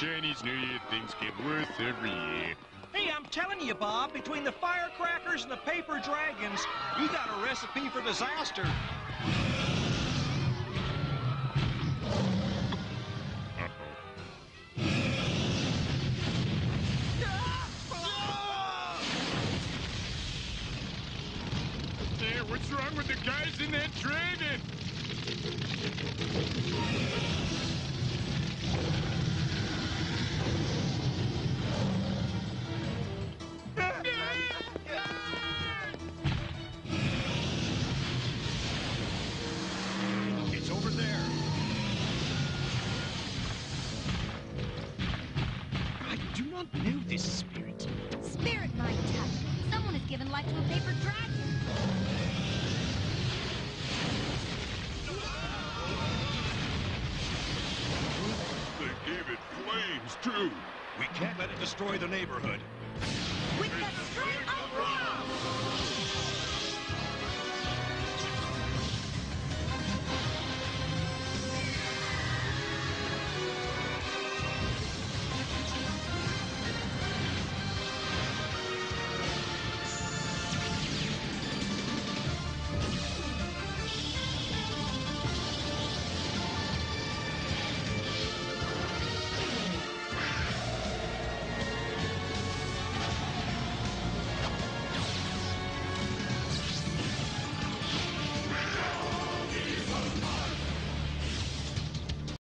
Chinese New Year things get worse every year. Hey, I'm telling you, Bob, between the firecrackers and the paper dragons, you got a recipe for disaster. What's wrong with the guys in that dragon? I do not know this spirit. Spirit might touch. Someone has given life to a paper dragon. They gave it flames, too. We can't let it destroy the neighborhood. With the strength of royalty!